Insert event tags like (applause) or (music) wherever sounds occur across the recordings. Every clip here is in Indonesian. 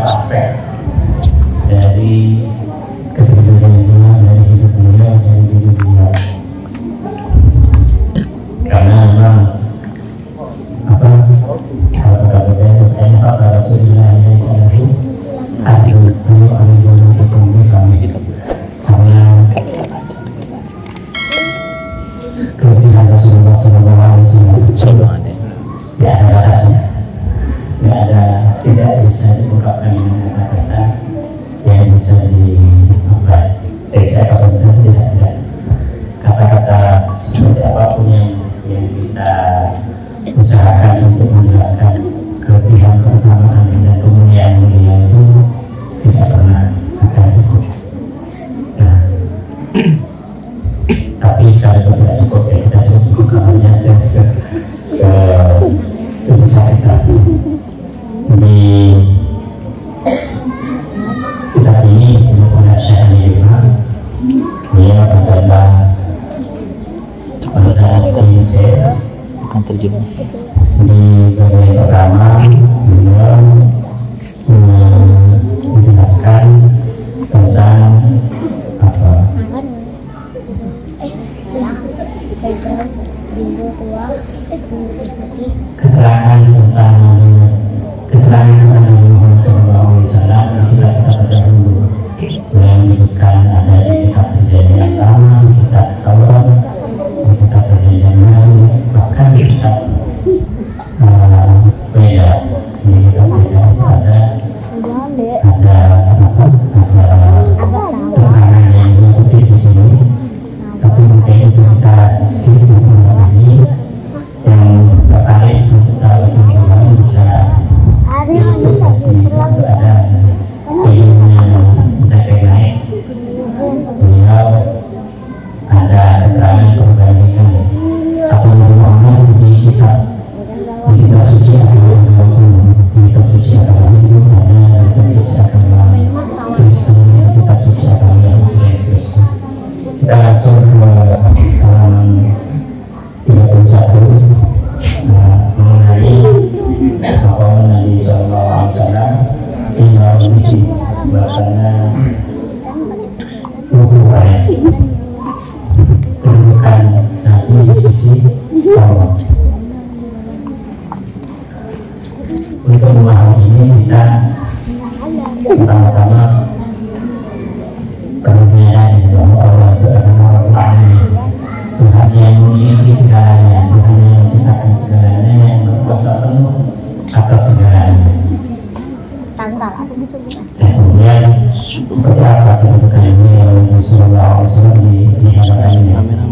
aspek dari kehidupan dari hidup beliau dan diri beliau keterangan tentang keterangan tentang Nabi Muhammad SAW kita kita dahulu beliau disebutkan ada di kitab dan supaya Nabi Muhammad SAW di hadapan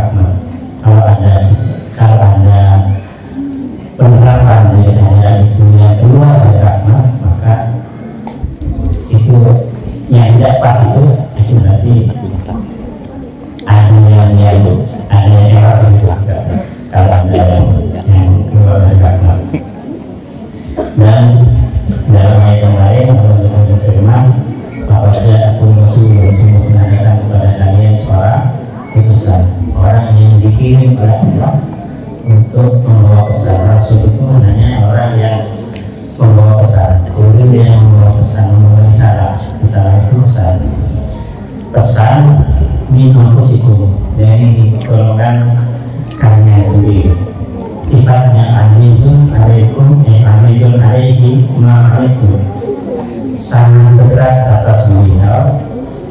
sangat berat atas beliau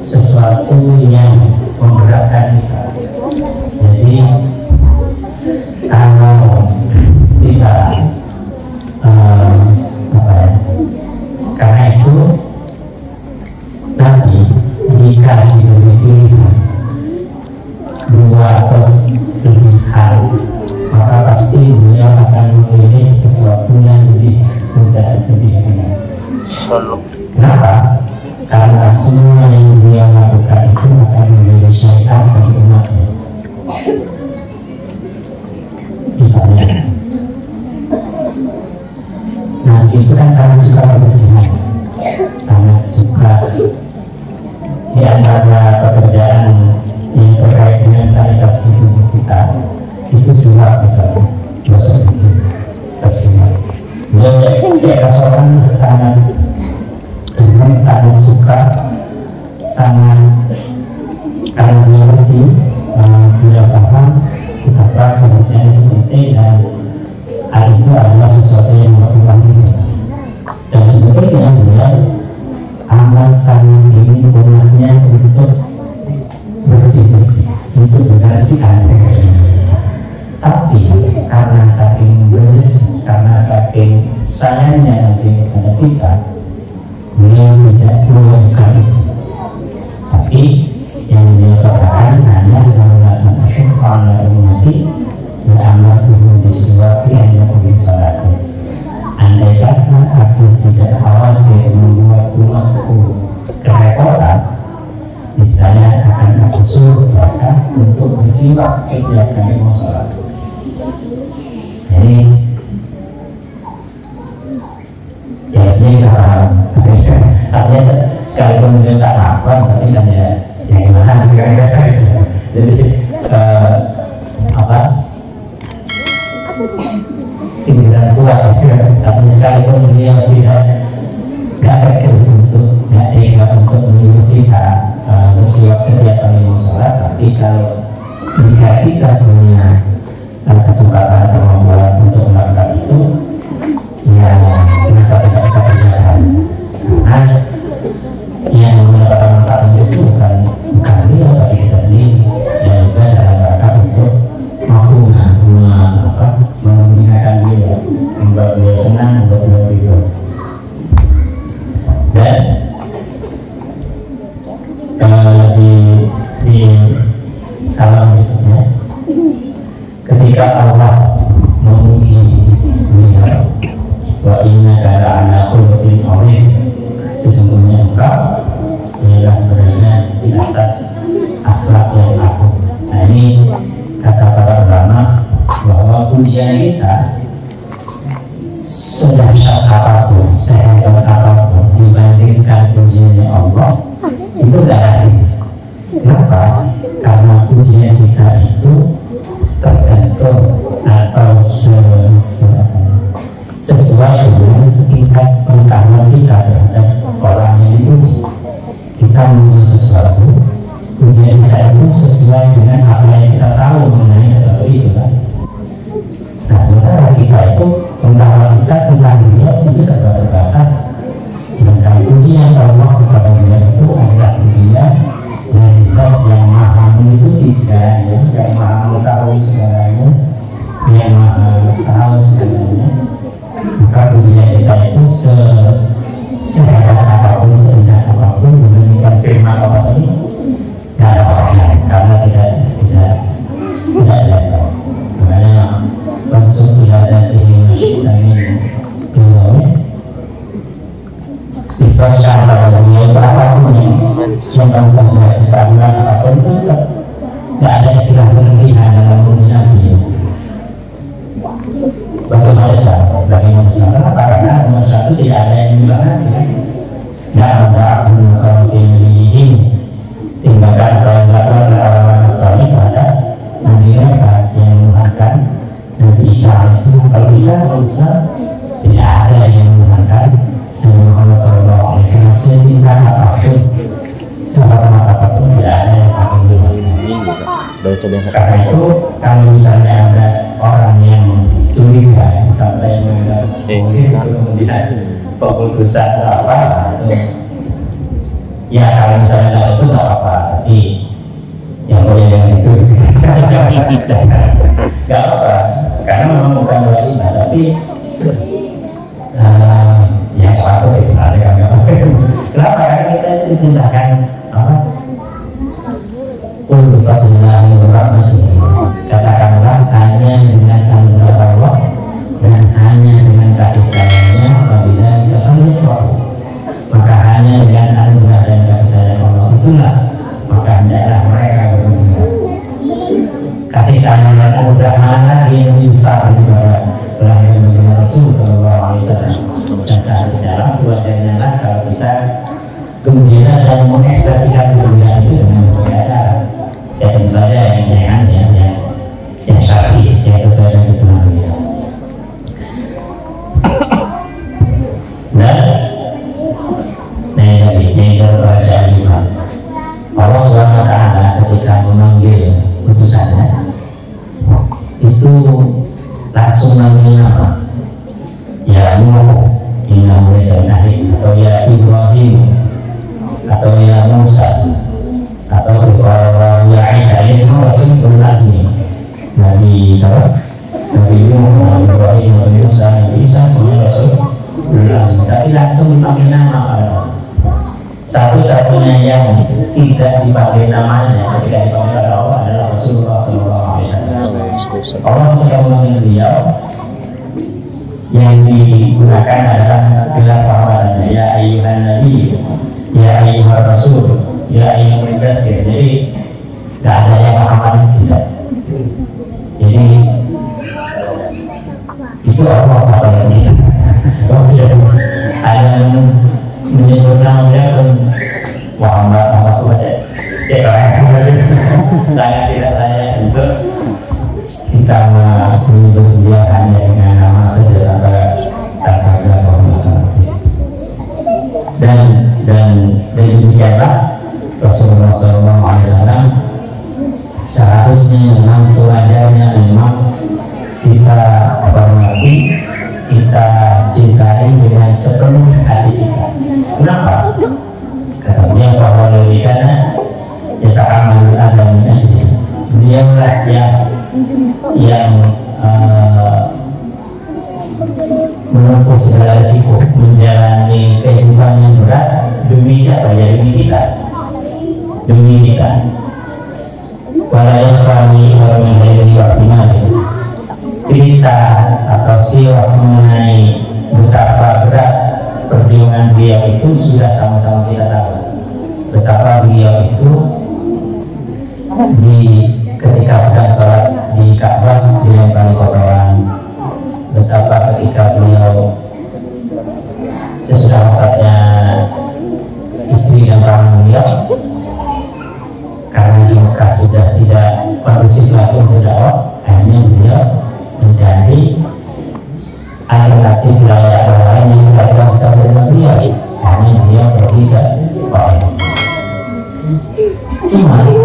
sesuatu yang memberatkan precisar é Não sei. saking sayangnya nanti kepada kita beliau tidak meluaskan sekali, tapi yang beliau sampaikan hanya menolakkan asyik ala umati beramal amat tubuh yang hanya salat. salatin andai kata aku tidak khawatir membuat rumahku kerepotan misalnya akan aku suruh bahkan untuk bersiwak setiap kali mau sholat jadi sih artinya sekalipun dia tak apa tapi hanya ya gimana kan jadi uh, apa? Sindiran kuat ya. tapi sekalipun dia tidak tidak terkir untuk tidak tinggal untuk menyuruh kita uh, setiap kali mau sholat tapi kalau jika kita punya kesempatan atau kemampuan untuk melakukan itu bobol dosa atau apa? Itu ya kalau misalnya tidak itu tidak apa tapi yang boleh yang itu. (laughs) Tidak apa karena memang bukan doa lima tapi uh, ya apa sih sebenarnya kami (laughs) kenapa? Karena kita itu cinta Wasallam. Allah yang mengenai beliau yang digunakan adalah gelar bahwa ya ayuhan nabi, ya ayuhan rasul, ya ayuhan mudathir. Jadi tidak ada yang aman sih Jadi itu apa kata sendiri. Ada yang menyebut nama dia pun Muhammad Muhammad Subhanahu. Ya, saya tidak layak untuk kita masih hanya dengan nama sejahtera tetangga dan dan dan demikianlah Rasulullah Shallallahu Alaihi Wasallam seharusnya memang sewajarnya memang kita hormati kita cintai dengan sepenuh hati kita. Kenapa? Kata beliau bahwa lebih karena kita tak aman dia lah yang yang uh, menempuh segala risiko menjalani kehidupan yang berat demi siapa? Ya demi kita. Demi kita. Para yang kami dari waktu mana cerita atau silah mengenai betapa berat perjuangan dia itu sudah sama-sama kita tahu Có?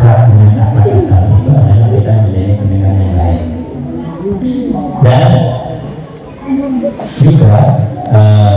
akhlak dengan akhlak hasan itu adalah kita menjadi pendengar yang lain dan juga uh,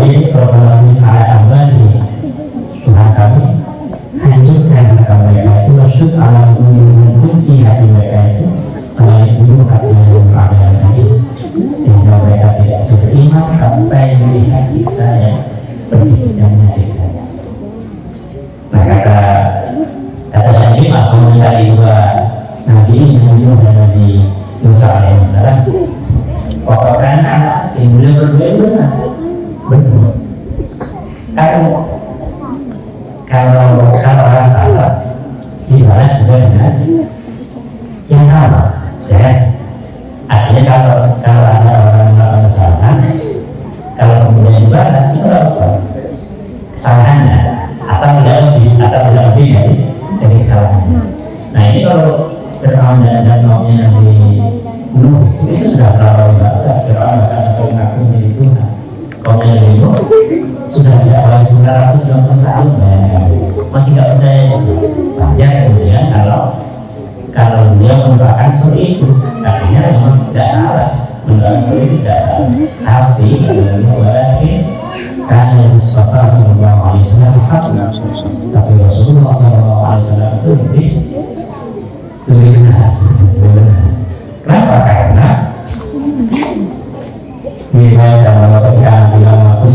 Jadi kalau misalnya Allah Tuhan kami. Hancurkan hati mereka itu maksud Allah kunci hati mereka itu mulai dulu hati yang pamer tadi sehingga mereka tidak bisa beriman sampai melihat siksa yang pedih tapi Rasulullah Wasallam itu lebih lebih benar kenapa karena dalam bilang aku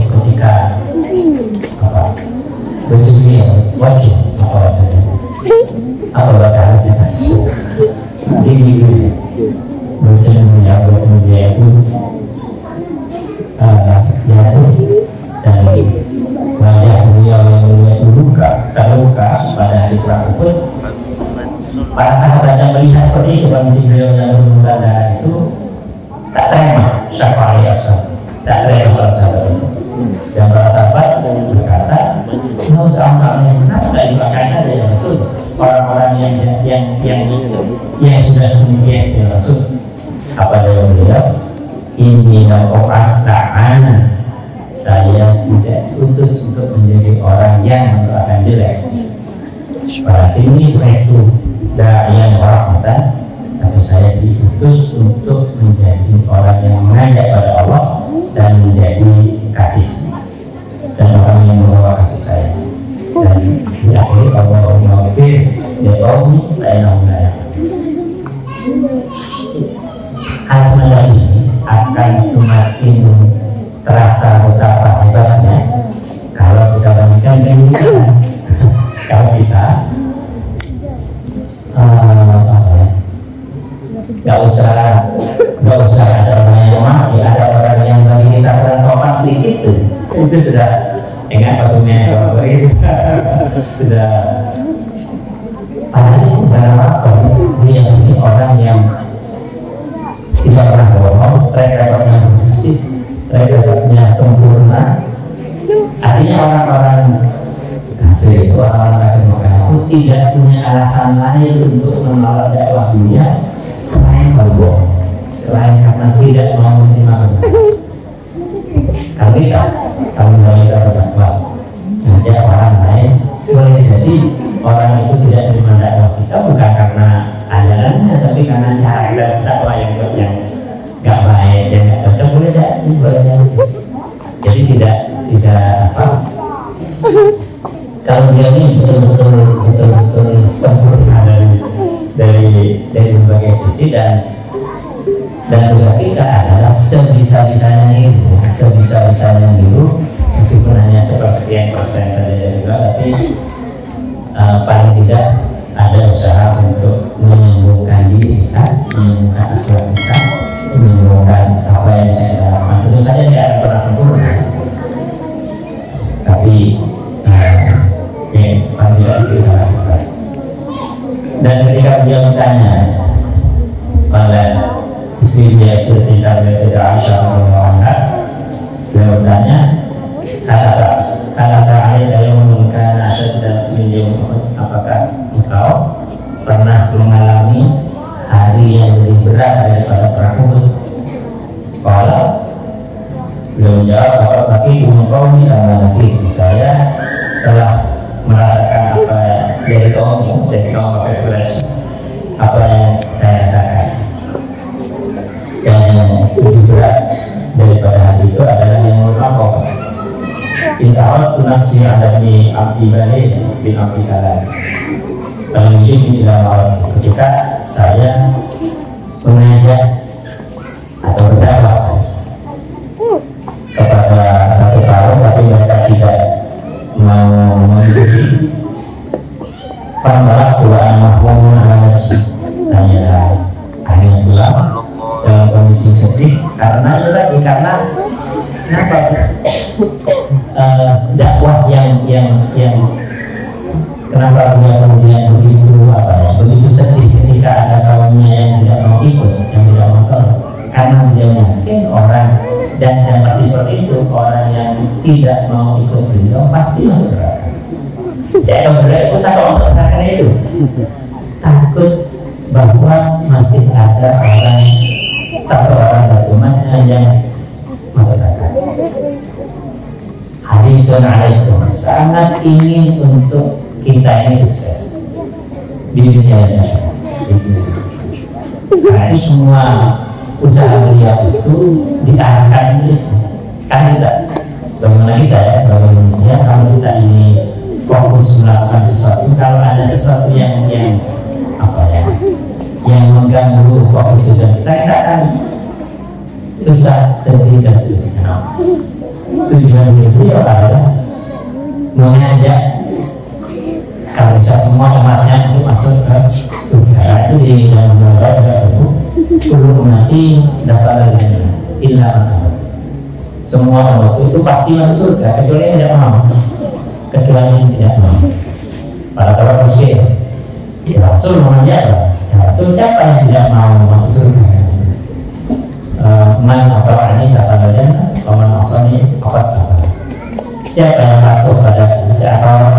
ketika apa melihat seperti itu kondisi beliau yang bermuka darah itu tak terima siapa aliasa tak terima para sahabat itu dan para sahabat berkata menurut kamu yang benar tidak dipakai saja ya Rasul. Orang-orang yang yang yang yang sudah sedemikian ya Rasul. Apa dari beliau? Ini nakokas ta'ana saya tidak utus untuk menjadi orang yang mendoakan jelek. Pada ini itu da'ian rahmatan tapi saya diutus untuk menjadi orang yang mengajak pada Allah dan menjadi kasih. Dan orang yang membawa kasih saya. Dan diakhiri Allah mengafir ya Allah lain hal semacam ini akan semakin alasan lain untuk menolak dakwah dunia selain sombong selain karena tidak mau menerima kalau kita kalau kita berdakwah ngajak orang lain boleh jadi orang itu tidak menerima dakwah kita bukan karena ajarannya tapi karena cara kita dakwah yang yang nggak baik yang nggak cocok boleh jadi boleh jadi tidak tidak apa. Kalau dia ini betul-betul dan dan tugas kita adalah sebisa-bisanya itu sebisa-bisanya itu meskipun hanya sepersekian persen saja juga tapi uh, paling tidak ada usaha Intawat nafsi adami abdi balik bin abdi kalam Lalu ini dalam awal ketika saya dan dan pasti seperti itu orang yang tidak mau ikut beliau pasti masuk neraka. Saya akan berdoa itu takut masuk neraka itu. Takut bahwa masih ada orang satu orang bagaimana yang masuk neraka. Harisun alaikum sangat ingin untuk kita ini sukses di dunia dan itu semua usaha beliau itu diarahkan kan kita sebagaimana kita ya sebagai manusia kalau kita ini fokus melakukan sesuatu kalau ada sesuatu yang yang apa ya yang mengganggu fokus kita kita akan susah sedih dan seterusnya tujuan beliau adalah mengajak kalau bisa semua umatnya itu masuk ke surga itu di dalam doa ada buku mati dapat lagi. Illa semua umat itu pasti masuk surga kecuali yang tidak mau. Kecuali yang tidak mau. Para sahabat muslim ya Rasul apa? Ya siapa yang tidak mau masuk surga? Man atau ini dapat lagi man asani apa siapa yang patuh pada siapa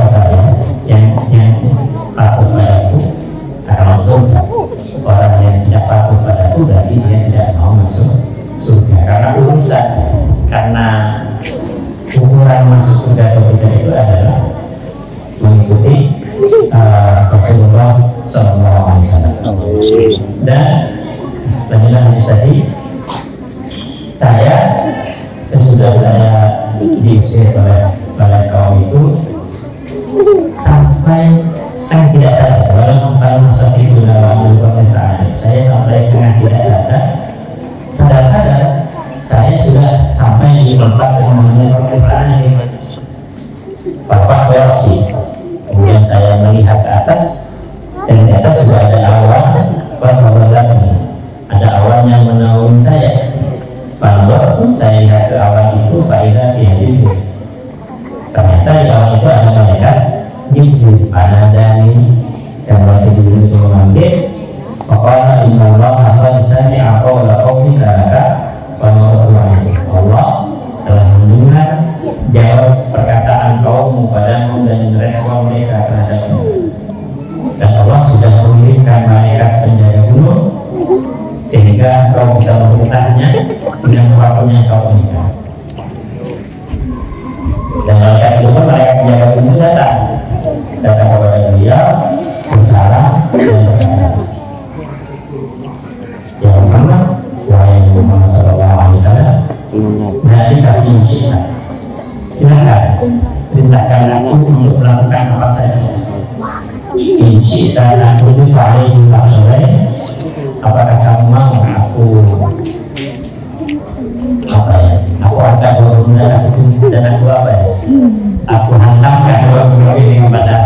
aku hantamkan dua buah ini kepada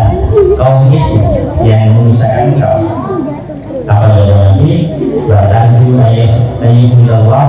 kaum itu yang menyusahkan kau apa jawabannya Walahu ayyuhullah masabihin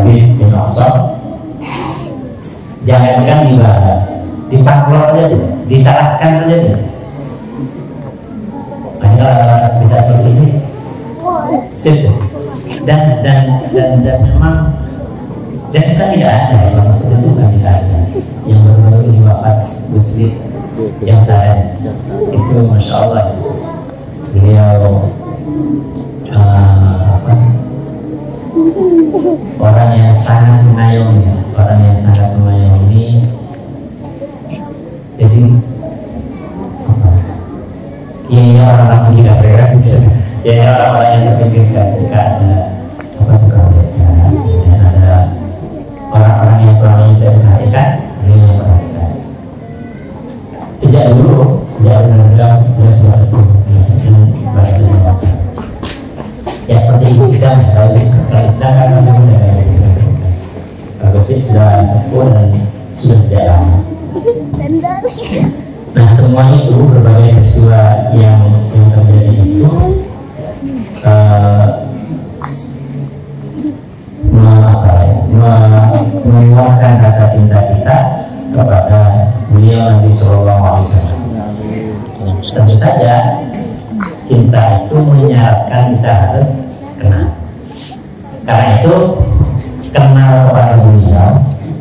Habib bin Asad. Jangankan dibahas dipaklor saja disalahkan saja hanya orang bisa seperti ini. Dan dan dan dan memang dan kita tidak ada ya maksudnya itu kan tidak ada. Yang baru-baru ini wafat muslim yang saya itu masya Allah. Beliau uh, orang yang sangat mengayomi orang yang sangat mengayomi jadi apa? Ya ya orang-orang tidak beres ya. Ya orang-orang yang terpikirkan kalau Islam kan masih muda ya kalau sih sudah sepuh dan sudah tidak lama nah semua itu berbagai peristiwa yang yang terjadi itu uh, apa ya, menguatkan rasa cinta kita kepada beliau Nabi Shallallahu Alaihi Wasallam. Tentu saja cinta itu menyarankan kita harus. Karena itu kenal kepada beliau,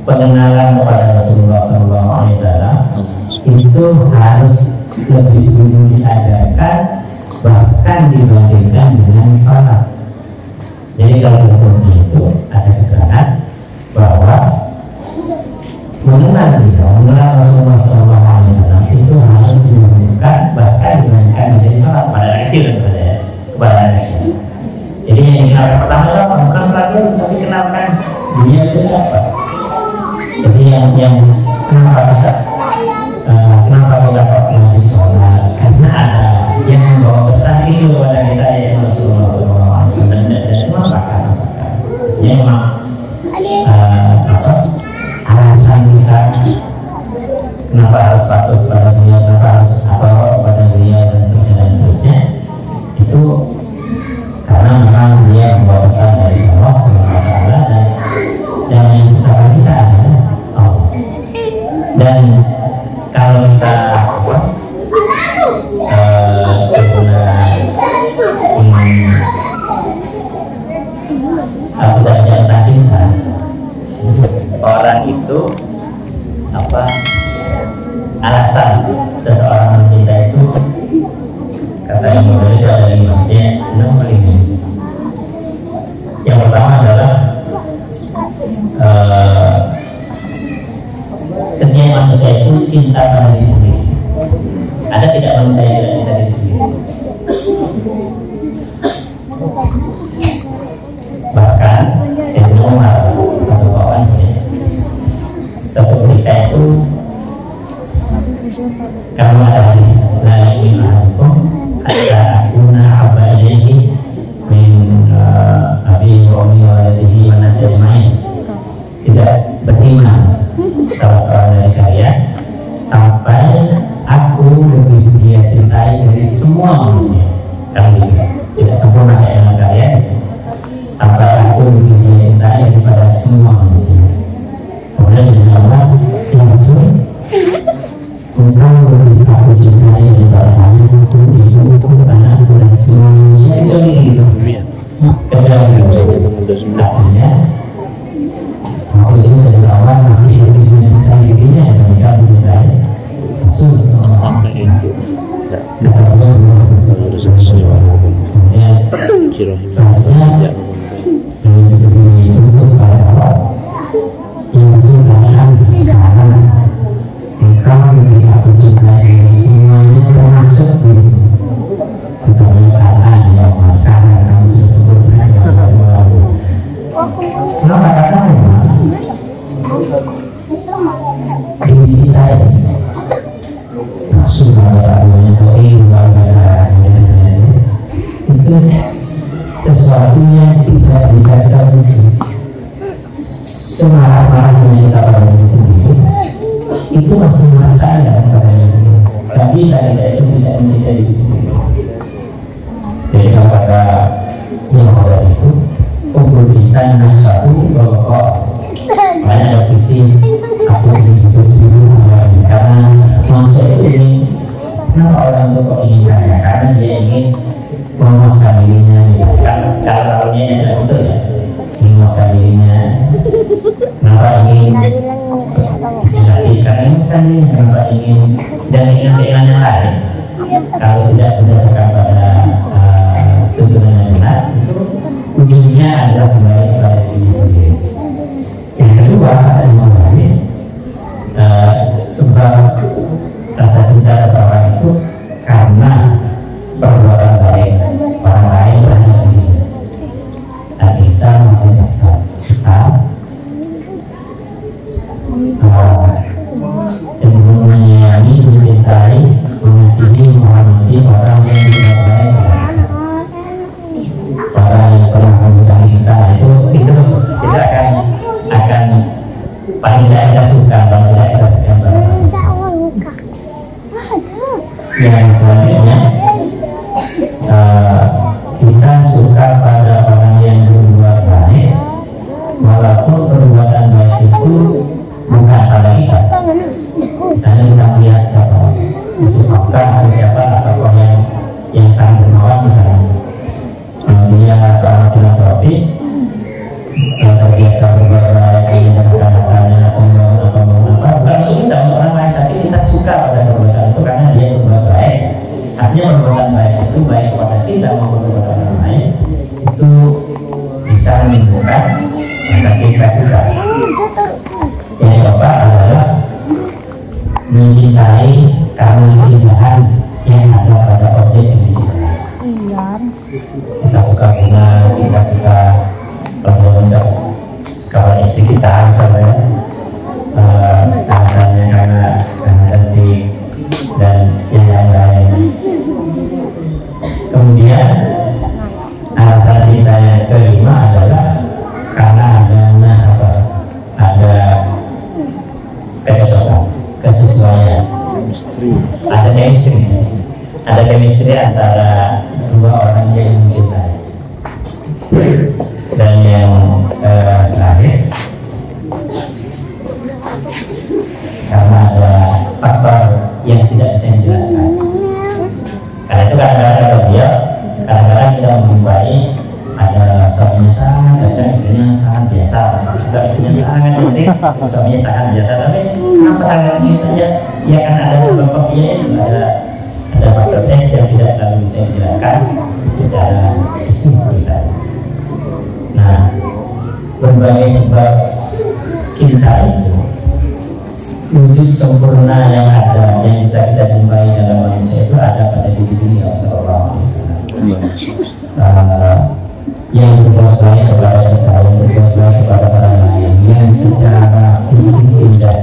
pengenalan kepada Rasulullah Shallallahu Alaihi Wasallam itu harus lebih dulu diajarkan bahkan dibandingkan dengan sholat. Jadi kalau hukum itu ada keterangan bahwa mengenal beliau, mengenal Rasulullah SAW itu harus dilakukan bahkan dibandingkan menjadi sholat pada kecil saja kepada anak kecil. Jadi yang pertama adalah bukan dulu, tapi kenalkan dia itu siapa. Jadi yang yang kenapa kita uh, kenapa kita wajib sholat? Karena ada yang membawa pesan itu kepada kita ya Rasulullah SAW dan dan masakan masakan. Ya memang uh, apa alasan kita kenapa harus patuh kepada dia, kenapa harus apa kepada dia dan seterusnya itu karena memang dia membawa pesan dari Allah Taala dan yang menciptakan kita adalah Allah. Dan kalau kita artinya maksudnya sedang Allah masih lebih mencintai dirinya daripada mencintai Rasul sampai itu Allah kemudian karena keindahan yang ada pada objek yang dicintai kita suka bunga, kita suka kalau kita pada istri kita misalnya uh, alasannya karena karena cantik dan yang lain-lain kemudian alasan cinta yang kelima adalah karena ada nasabah ada kecocokan kesesuaian Istri. ada chemistry. Ada chemistry antara dua orang yang mencintai. Dan yang eh, terakhir karena ada faktor yang tidak bisa dijelaskan. Karena itu kadang-kadang ada dia kadang-kadang kita menjumpai ada suaminya sangat ada istrinya sangat biasa. Ada istrinya sangat penting suaminya sangat biasa tapi kenapa kadang kita ya kan ada sebab kopinya itu ada ada faktor teknis yang tidak selalu bisa dijelaskan secara saja nah berbagai sebab cinta itu wujud sempurna yang ada yang bisa kita jumpai dalam manusia itu ada pada diri beliau Sallallahu Alaihi Wasallam. Uh, yang berbuat baik kepada kita, yang berbuat baik kepada orang lain, yang secara fisik indah,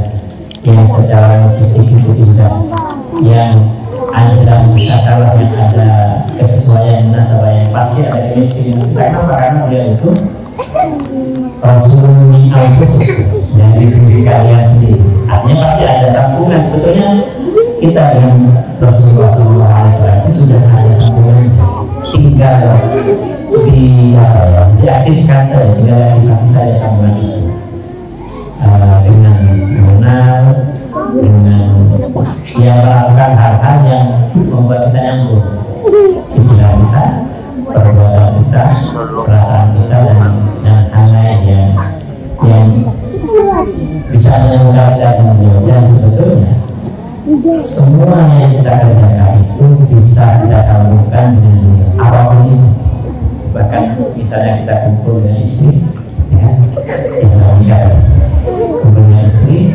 yang secara fisik itu indah, yang ada musyakalah yang ada kesesuaian nasabah yang pasti ada yang kenapa karena dia itu min anfusikum dari diri kalian sendiri. Artinya pasti ada sambungan. Sebetulnya kita dengan Rasulullah SAW itu sudah ada sambungan. Tinggal di apa ya? Diaktifkan saja, tinggal aktifasi saja sambungan itu. Uh, dengan mengenal, dengan ya melakukan hal-hal yang membuat kita nyambung. Pikiran kita, perbuatan kita, perasaan kita dan hal lain yang yang bisa menyambungkan kita dengan sebetulnya semua yang kita kerjakan itu bisa kita sambungkan dengan apa pun itu. Bahkan misalnya kita kumpul dengan istri ya kita menikah kumpul dengan istri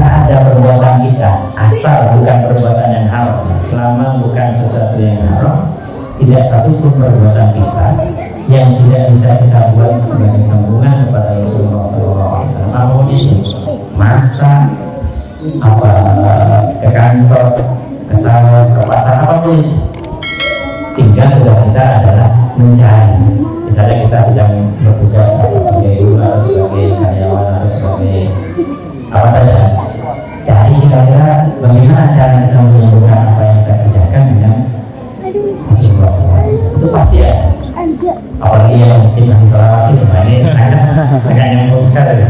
tidak ada perbuatan kita asal bukan perbuatan yang haram selama bukan sesuatu yang haram tidak satu pun perbuatan kita yang tidak bisa kita buat sebagai sambungan kepada Rasulullah SAW. Apa pun itu, masa apa ke kantor, ke sawah, ke pasar apa pun itu. Tinggal tugas kita adalah mencari misalnya kita sedang bertugas sebagai guru sebagai karyawan sebagai apa saja jadi kira-kira bagaimana cara kita menyambungkan apa yang kita kerjakan dengan SAW itu? Pasti ada. Apalagi yang mungkin yang selawat itu ini sangat sangat nyambung sekali. Ya.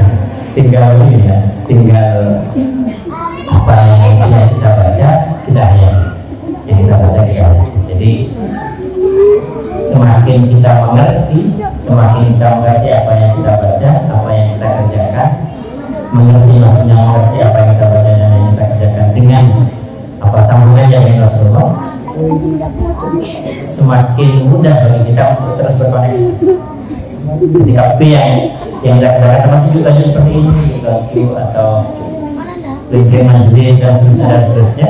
tinggal ini ya tinggal apa yang bisa kita baca kita hayati yang kita baca hayati jadi semakin kita mengerti semakin kita mengerti apa yang kita baca apa yang kita kerjakan mengerti maksudnya mengerti apa yang kita baca dengan apa sambungannya dengan Rasulullah? Semakin mudah bagi kita untuk terus berkoneksi. Ketika P yang yang kita termasuk juga seperti ini juga atau LinkedIn majelis dan seterusnya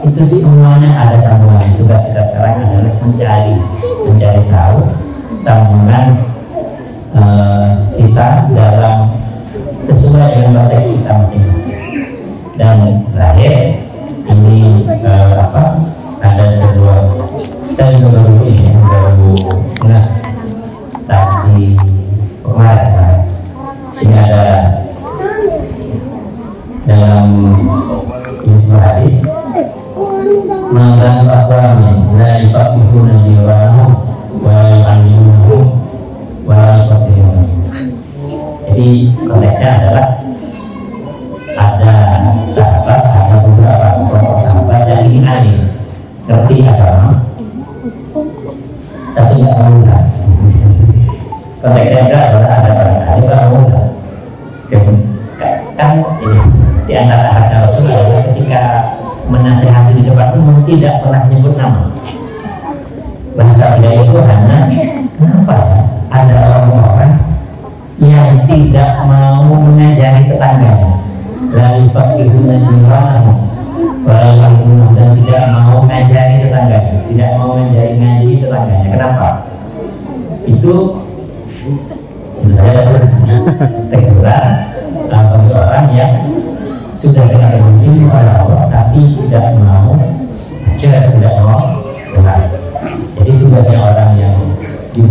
itu semuanya ada sambungan. Tugas kita sekarang adalah mencari mencari tahu sambungan uh, kita dalam sesuai dengan konteks kita masing-masing. Dan terakhir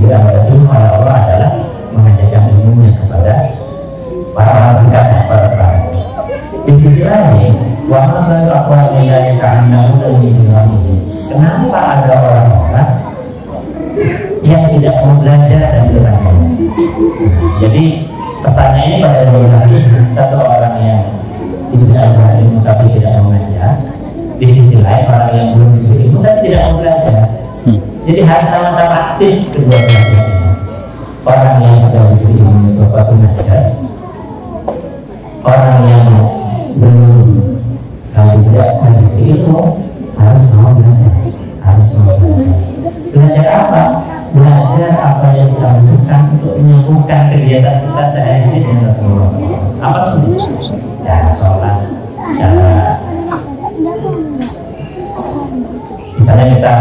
diberikan ilmu oleh Allah adalah mengajarkan ilmunya kepada para orang dekat para orang di sisi lain wahana baru aku yang karena udah kenapa ada orang-orang yang tidak mau belajar dan bertanya jadi pesannya ini pada dua hari satu orang yang tidak berilmu tapi tidak mau belajar. Di sisi lain orang yang belum diberi ilmu tapi tidak mau belajar jadi harus sama-sama aktif kedua belah orang yang sudah diberi ilmu bapak belajar orang yang belum kalau tidak memiliki ilmu harus mau belajar harus mau belajar. Belajar apa? Belajar apa yang kita butuhkan untuk menyambungkan kegiatan kita sehari-hari dengan Rasulullah apa itu cara sholat. Misalnya kita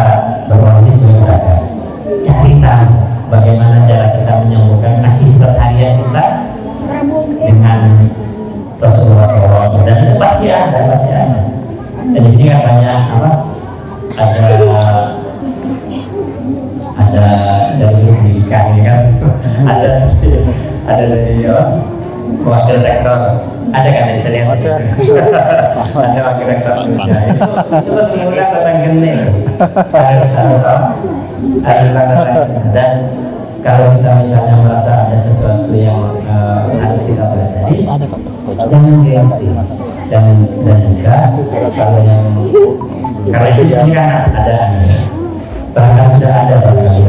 berkomunikasi sudah ada cari bagaimana cara kita menyambungkan aktivitas harian kita dengan Rasulullah SAW dan itu pasti ada pasti ada. Dan di banyak apa? Ada ada dari pendidikan ini kan? (laughs) Ada ada dari apa wakil rektor. Ada kan di sini ada. Ada wakil rektor. Kerja itu itu mengulang tentang geni harus harus dan kalau kita misalnya merasa ada sesuatu yang uh, harus kita pelajari jangan gengsi dan dan juga kalau yang karena itu di sini kan ada bahkan sudah ada barangkali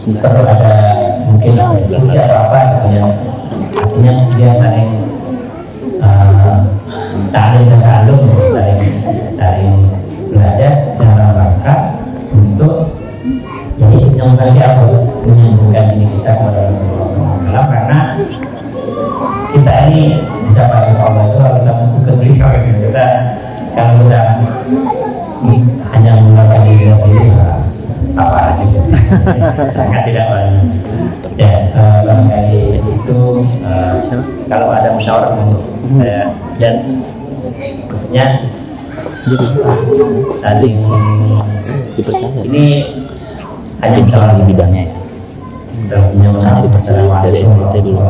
perlu ada mungkin diskusi atau apa gitu ya artinya dia saling uh, dan talum saling saling belajar dalam rangka untuk jadi yang tadi apa menyambungkan ini kita kepada Rasulullah SAW karena kita ini bisa pakai Allah itu kalau kita ke beliau apa aja gitu. sangat tidak banyak. Ya uh, barangkali itu uh, kalau ada musyawarah untuk saya dan maksudnya saling dipercaya. ini hanya kita di bidangnya. Ya kita punya dipercaya dari STT dulu.